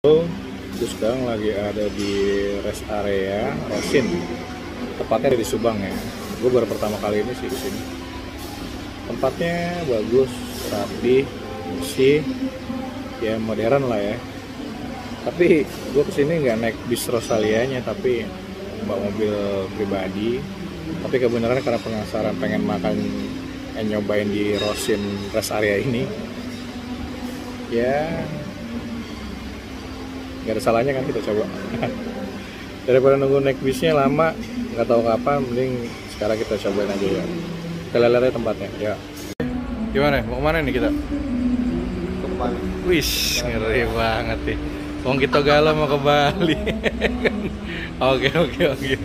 Itu sekarang lagi ada di rest area Rosin. Tepatnya di Subang ya. Gue baru pertama kali ini sih di sini. Tempatnya bagus, rapi, bersih, ya modern lah ya. Tapi gue ke sini nggak naik bis Rosalianya, tapi bawa mobil pribadi. Tapi kebenaran karena penasaran pengen makan eh, nyobain di Rosin rest area ini. Ya nggak ada salahnya kan kita coba. Daripada nunggu naik bisnya lama nggak tahu kapan mending sekarang kita cobain aja ya. Kita lihat tempatnya ya. Gimana? Mau ke mana nih kita? Kembali wis ngeri banget nih. Wong kita galau mau ke Bali. Oke oke oke.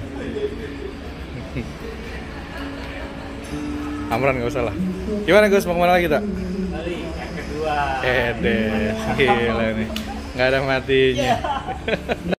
Amran nggak usah lah. Gimana Gus? Mau ke mana lagi kita Bali yang kedua. eh deh gila nih nggak ada matinya